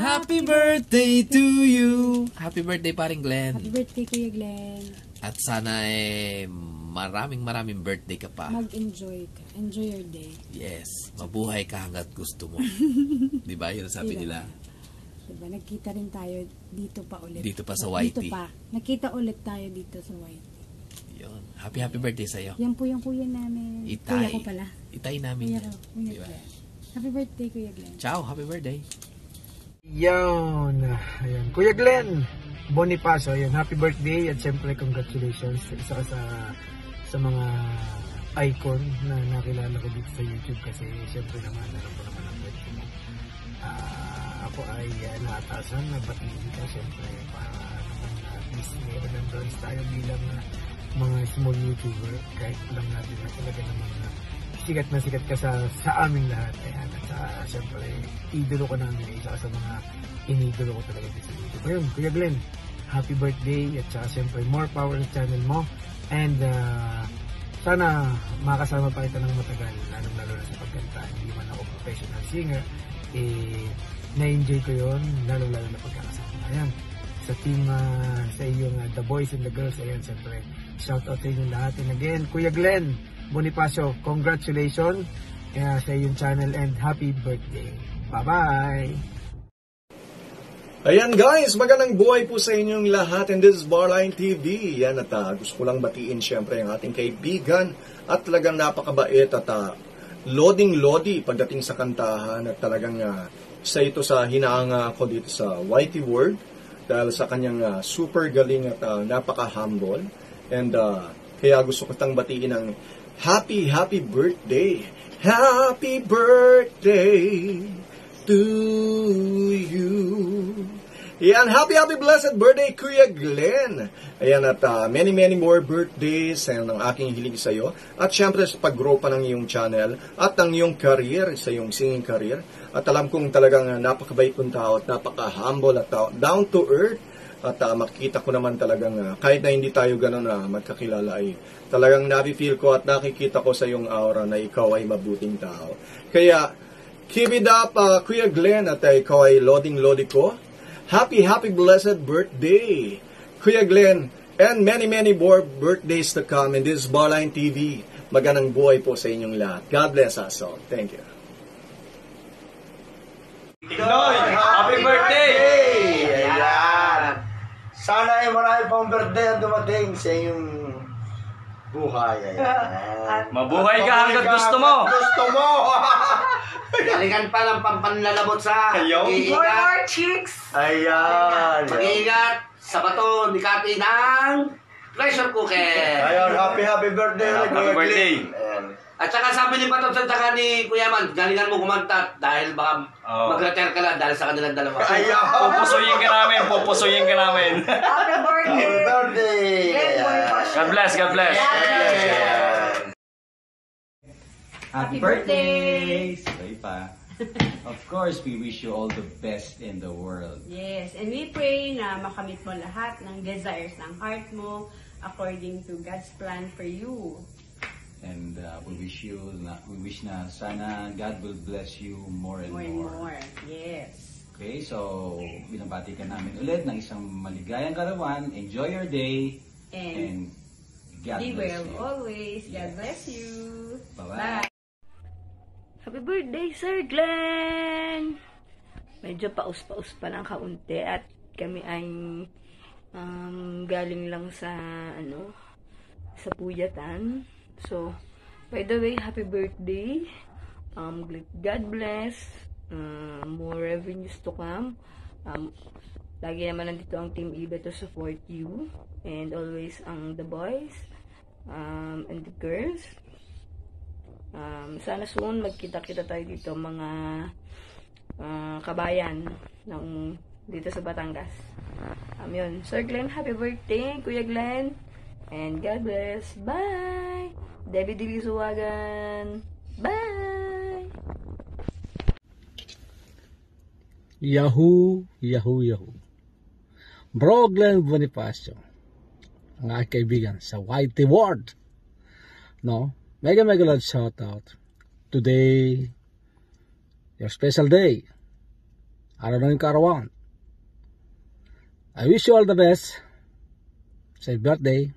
Happy birthday to you! Happy birthday paring Glenn. Happy birthday, Kuya Glenn. At sana eh, maraming maraming birthday ka pa. Mag-enjoy ka. Enjoy your day. Yes, mabuhay ka hanggat gusto mo. Di ba? Yun ang sabi Diba? nila. Diba? Nagkita rin tayo dito pa ulit. Dito pa sa Dito YT. pa. Nakita ulit tayo dito sa YT. Yun. Happy happy birthday sa'yo. Yan po yung kuya namin. Itay. Kuya ko pala. Itay namin. Kuya ko. Kuya Di ba? Glenn. Happy birthday, Kuya Glenn. Ciao, happy birthday. Yun. Ayan. Kuya Glenn Bonifacio, ayan. Happy birthday at siyempre congratulations. Ka sa, sa mga icon na nakilala ko dito sa YouTube kasi siyempre naman alam ko naman ang birthday mo. Ah, ako ay uh, naatasan na batiin ka siyempre para naman na least may remembrance tayo bilang ah, mga small YouTuber kahit alam natin na talaga naman na sikat na sikat ka sa, sa aming lahat. Ayan. At saka, siyempre, idolo ko namin. Isa sa mga inidolo ko talaga sa YouTube. Ayun, Kuya Glenn, happy birthday. At saka, siyempre, more power sa channel mo. And, uh, sana makasama pa kita ng matagal, lalong lalo na sa pagkanta. Hindi man ako professional singer. Eh, na-enjoy ko yon lalong lalo na pagkakasama. Ayan, sa team, uh, sa iyong uh, The Boys and the Girls, ayan, siyempre, shout out sa inyong lahat. And again, Kuya Glenn, Bonifacio, congratulations uh, sa iyong channel and happy birthday. Bye-bye! Ayan guys, magandang buhay po sa inyong lahat and this is Barline TV. Yan at ah, gusto ko lang batiin syempre ang ating kaibigan at talagang napakabait at ah, loading-lodi pagdating sa kantahan at talagang ah, isa ito sa hinaanga ko dito sa YT World dahil sa kanyang ah, super galing at ah, napaka-humble and ah, kaya gusto ko tang batiin ng happy happy birthday happy birthday to you. Yan, happy, happy, blessed birthday, Kuya Glenn. Ayan, at uh, many, many more birthdays and ang aking hiling sa iyo. At syempre, sa pag-grow pa ng iyong channel at ang iyong career, sa iyong singing career. At alam kong talagang napakabait kong tao at napaka-humble at down to earth. At uh, makikita ko naman talagang uh, kahit na hindi tayo ganun na uh, magkakilala ay talagang nabi-feel ko at nakikita ko sa iyong aura na ikaw ay mabuting tao. Kaya, keep it up, uh, Kuya Glenn, at uh, ikaw ay loading-lodi ko. Happy, happy, blessed birthday, Kuya Glenn, and many, many more birthdays to come in this Barline TV. Magandang buhay po sa inyong lahat. God bless us all. Thank you. Happy birthday! Sana ay marami pang birthday ang dumating sa inyong buhay. Ayan. Mabuhay ka hanggat gusto mo. Gusto mo! Galingan pa ng pampanlalabot sa Ayaw. pag-iingat. chicks! Ayan. Pag-iingat sa bato ni Kati ng pressure cooker. Ayan, happy happy birthday. Happy birthday. At saka sabi ni Patot sa saka ni Kuya Man, galingan mo kumanta dahil baka Oo. mag-retire ka lang dahil sa kanilang dalawa. Pupusuyin ka namin, pupusuyin ka namin. Happy birthday! Happy birthday! Glenn Bonifacio. God bless, God bless. Happy birthday! Sorry pa. of course, we wish you all the best in the world. Yes, and we pray na makamit mo lahat ng desires ng heart mo according to God's plan for you. And uh, we wish you, na, we wish na sana God will bless you more and More more. and more. Yes. Okay, so binabati ka namin ulit ng isang maligayang karawan. Enjoy your day And, and God be bless well you. always. God Yes. bless you. Bye-bye. Happy birthday, Sir Glenn! Medyo paus-paus pa ng kaunti at kami ay um, galing lang sa ano sa puyatan. So, by the way, happy birthday. Um, God bless. Um, more revenues to come. Um, lagi naman nandito ang Team Ibe to support you. And always ang the boys um, and the girls. Um, sana soon magkita-kita tayo dito mga ah, kabayan ng dito sa Batangas. Um, yun. Sir Glenn, happy birthday, Kuya Glenn. And God bless. Bye! Debbie Dilisuwagan. Bye! Yahoo, Yahoo, Yahoo. Bro Glenn Bonifacio, ang aking kaibigan sa YT World. No? Mega mega love shout out. Today, your special day. araw ng iyong kaarawan. I wish you all the best sa birthday.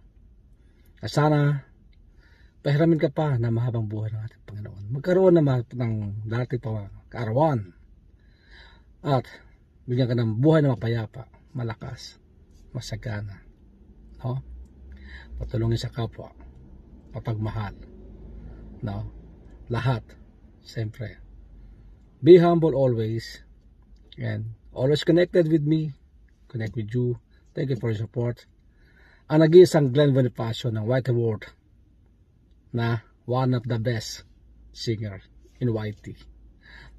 At sana pahiramin ka pa na mahabang buhay ng ating Panginoon. Magkaroon naman ng dati pa kaarawan. At bigyan ka ng buhay na mapayapa, malakas, masagana. No? Patulungin sa kapwa, mapagmahal. No? Lahat, siyempre. Be humble always. And always connected with me. Connect with you. Thank you for your support. Ang nag-iisang Glenn Bonifacio ng White Award na one of the best singer in YT.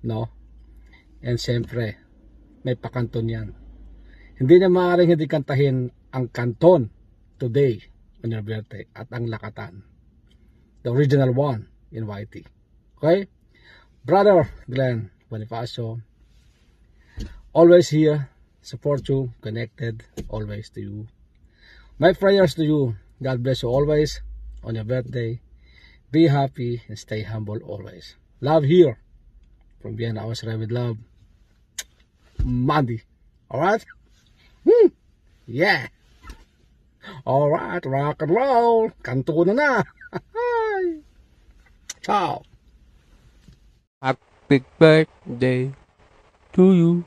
No? And siyempre, may pakanton yan. Hindi na maaaring hindi kantahin ang kanton today on your at ang lakatan. The original one in YT. Okay? Brother Glenn Bonifacio, always here, support you, connected, always to you. My prayers to you, God bless you always on your birthday. Be happy and stay humble always. Love here from Vienna, Austria with love. Mandy. Alright? Hmm. Yeah. Alright, rock and roll. Kanto na na. Ciao. Happy birthday to you.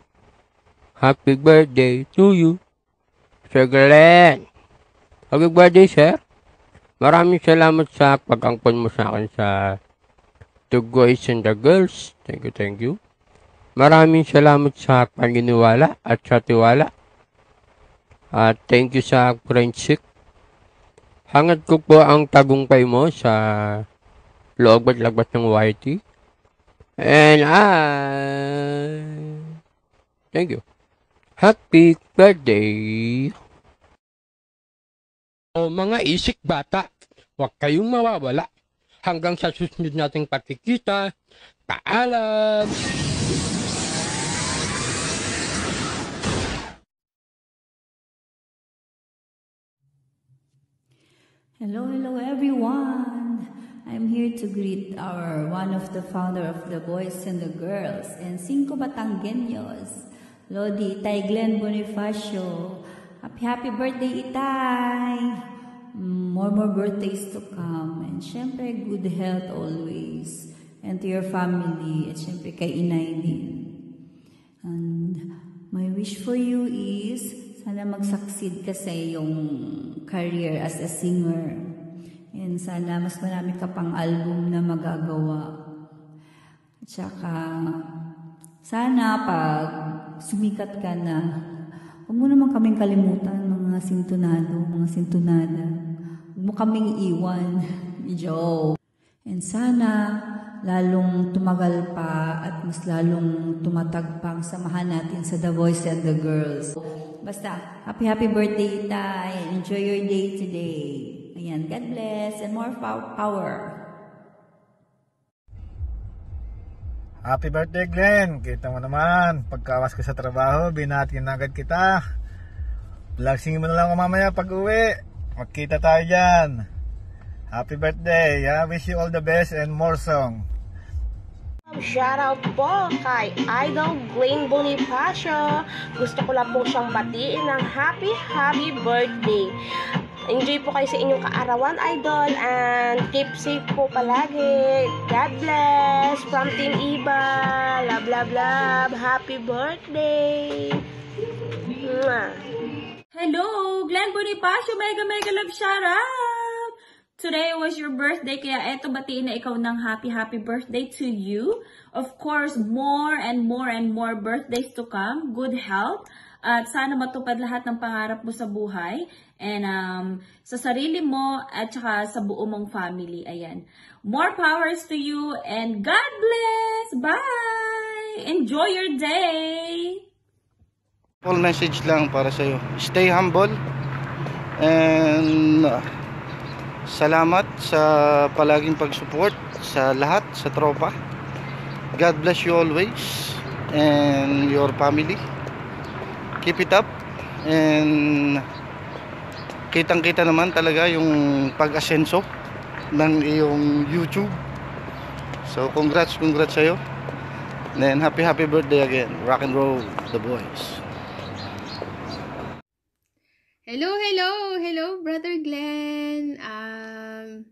Happy birthday to you. Glenn. Happy birthday, sir. Maraming salamat sa pag-angkon mo sa akin sa The Boys and the Girls. Thank you, thank you. Maraming salamat sa paniniwala at sa tiwala. At thank you sa friendship. Hangad ko po ang tagumpay mo sa loob at labas ng YT. And I... Thank you. Happy birthday! O mga isik bata, huwag kayong mawawala. Hanggang sa susunod nating pagkikita, paalam! Hello, hello everyone. I'm here to greet our one of the founder of the boys and the girls and Cinco Batangueños, Lodi Itay Glenn Bonifacio. Happy happy birthday Itay! More more birthdays to come and syempre good health always and to your family at syempre kay inay din. And my wish for you is sana mag-succeed ka sa iyong career as a singer. And sana mas marami ka pang album na magagawa. At sana pag sumikat ka na, huwag mo naman kaming kalimutan, mga sintonado, mga sintonada. Huwag mo kaming iwan. Joke. And sana, lalong tumagal pa at mas lalong tumatag pa ang samahan natin sa The Voice and the Girls. Basta, happy happy birthday, Tay. Enjoy your day today. Ayan, God bless and more pow- power. Happy birthday Glenn! Kita mo naman, pagkawas ka sa trabaho, binati na agad kita. Blessing mo na lang mamaya pag uwi. Magkita tayo dyan. Happy birthday! Yeah, wish you all the best and more song. Shoutout po kay Idol Glenn Bonifacio. Gusto ko lang po siyang batiin ng happy, happy birthday. Enjoy po kayo sa inyong kaarawan, Idol. And keep safe po palagi. God bless. From Team Iba. Love, love, love. Happy birthday. Hello, Glenn Bonifacio, mega mega love shoutout! Today was your birthday, kaya eto batiin na ikaw ng happy happy birthday to you. Of course, more and more and more birthdays to come. Good health. At sana matupad lahat ng pangarap mo sa buhay. And um, sa sarili mo at saka sa buo mong family. Ayan. More powers to you and God bless! Bye! Enjoy your day! All message lang para sa iyo. Stay humble and uh, salamat sa palaging pag-support sa lahat, sa tropa. God bless you always and your family. Keep it up and kitang-kita naman talaga yung pag-asenso ng iyong YouTube. So congrats, congrats sa iyo. then happy happy birthday again. Rock and roll the boys. Hello, hello, hello, Brother Glenn. Um,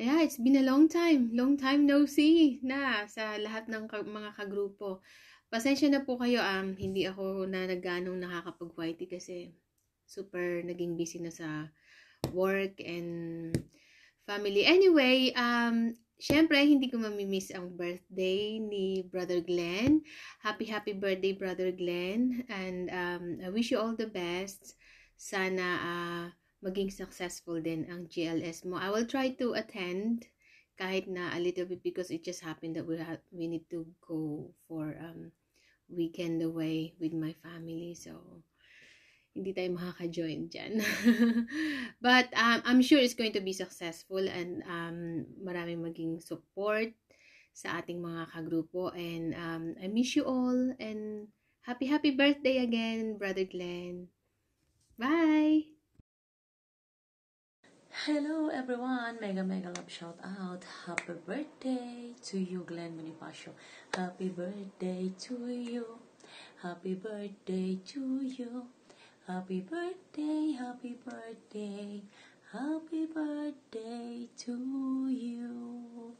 yeah, it's been a long time. Long time no see na sa lahat ng mga kagrupo. Pasensya na po kayo, um, hindi ako na nagganong nakakapag-whitey kasi super naging busy na sa work and family. Anyway, um, syempre, hindi ko mamimiss ang birthday ni Brother Glenn. Happy, happy birthday, Brother Glenn. And um, I wish you all the best. Sana ah, maging successful din ang GLS mo. I will try to attend kahit na a little bit because it just happened that we have we need to go for um weekend away with my family. So, hindi tayo makaka-join dyan. But um, I'm sure it's going to be successful and um, maraming maging support sa ating mga kagrupo. And um, I miss you all and happy, happy birthday again, Brother Glenn. Bye! Hello everyone! Mega mega love shout out. Happy birthday to you, Glenn Bonifacio. Happy birthday to you. Happy birthday to you. Happy birthday, happy birthday. Happy birthday to you.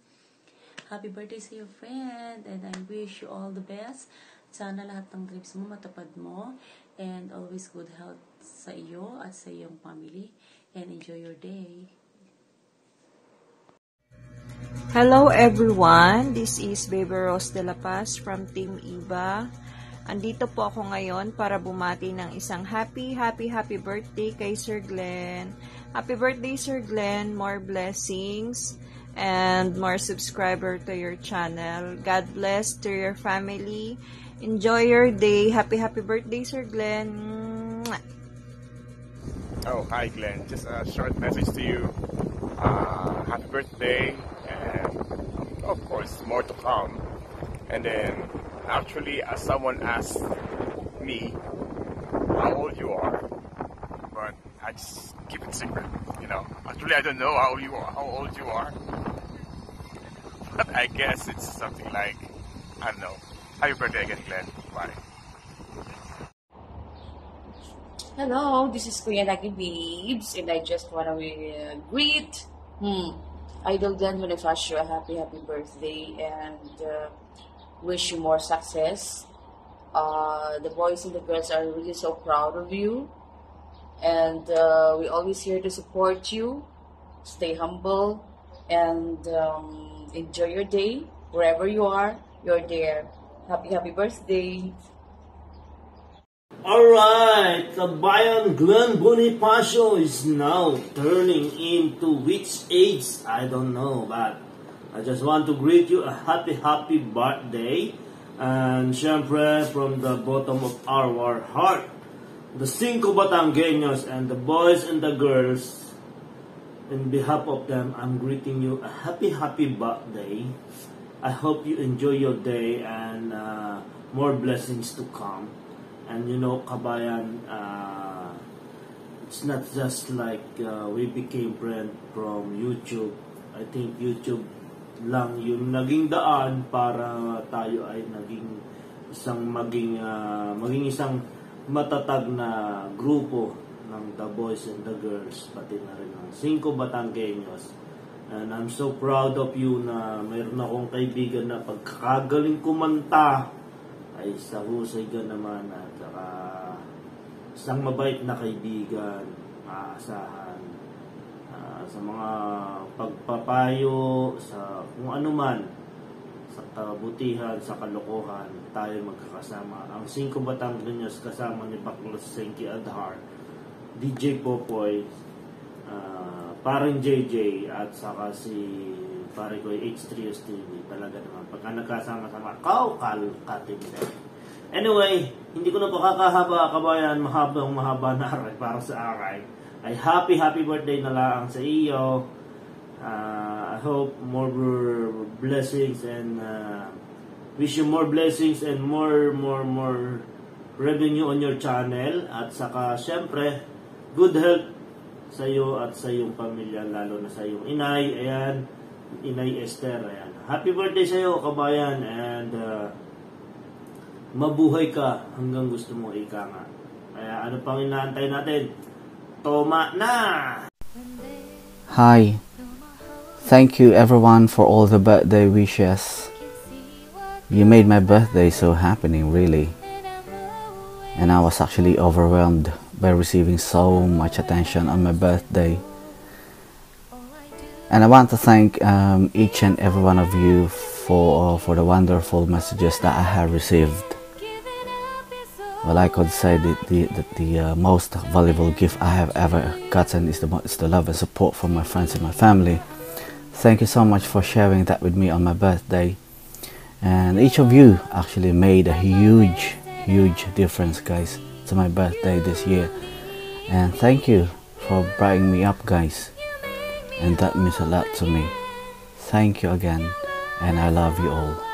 Happy birthday sa your friend and I wish you all the best. Sana lahat ng dreams mo matupad mo and always good health sa iyo at sa iyong family and enjoy your day. Hello everyone, this is Baby Rose de la Paz from Team IBA. Andito po ako ngayon para bumati ng isang happy, happy, happy birthday kay Sir Glenn. Happy birthday Sir Glenn, more blessings and more subscriber to your channel. God bless to your family. Enjoy your day. Happy, happy birthday Sir Glenn. Oh, hi Glenn. Just a short message to you. Uh, happy birthday, and of course, more to come. And then, actually, as someone asked me how old you are, but I just keep it secret. You know, actually, I don't know how you are, how old you are, but I guess it's something like I don't know. Happy birthday again, Glenn. Bye. Hello, this is Kuya Naki Babes, and I just want to uh, greet hmm, Idol Glenn Bonifacio a happy, happy birthday and uh, wish you more success. Uh, the boys and the girls are really so proud of you, and uh, we always here to support you. Stay humble and um, enjoy your day wherever you are. You're there. Happy, happy birthday. Alright, Kabayan Glenn Bonifacio is now turning into which age? I don't know, but I just want to greet you a happy, happy birthday. And syempre, from the bottom of our heart, the cinco Batangueños and the boys and the girls, in behalf of them, I'm greeting you a happy, happy birthday. I hope you enjoy your day and uh, more blessings to come. And you know, Kabayan, uh, it's not just like uh, we became friends from YouTube. I think YouTube lang yung naging daan para tayo ay naging isang maging uh, maging isang matatag na grupo ng The Boys and the Girls pati na rin ng Cinco Batangueños and I'm so proud of you na mayroon akong kaibigan na pagkakagaling kumanta ay sa husay ka naman at saka isang mabait na kaibigan, aasahan ah, sa mga pagpapayo, sa kung ano man, sa kabutihan, sa kalokohan, tayo magkakasama. Ang Cinco Batangueños kasama ni Baklos Senki Adhar, DJ Popoy, ah, parang JJ, at saka si pare ko H3S TV talaga naman. Pagka nagkasama-sama kau kal katim anyway hindi ko na pakakahaba kabayan mahabang mahaba na aray para sa aray ay happy happy birthday na lang sa iyo. Uh, I hope more blessings and uh, wish you more blessings and more more more revenue on your channel. At saka syempre good health sa iyo at sa iyong pamilya lalo na sa iyong inay. Ayan Inay Esther. Ayan. Happy birthday sa iyo, kabayan. And uh, mabuhay ka hanggang gusto mo ika nga. Kaya ano pang inaantay natin? Toma na! Hi. Thank you everyone for all the birthday wishes. You made my birthday so happening, really. And I was actually overwhelmed by receiving so much attention on my birthday. And I want to thank um, each and every one of you for uh, for the wonderful messages that I have received. Well, I could say that the, the, uh, most valuable gift I have ever gotten is the, is the love and support from my friends and my family. Thank you so much for sharing that with me on my birthday. And each of you actually made a huge, huge difference, guys, to my birthday this year. And thank you for brightening me up, guys. And that means a lot to me. Thank you again, and I love you all.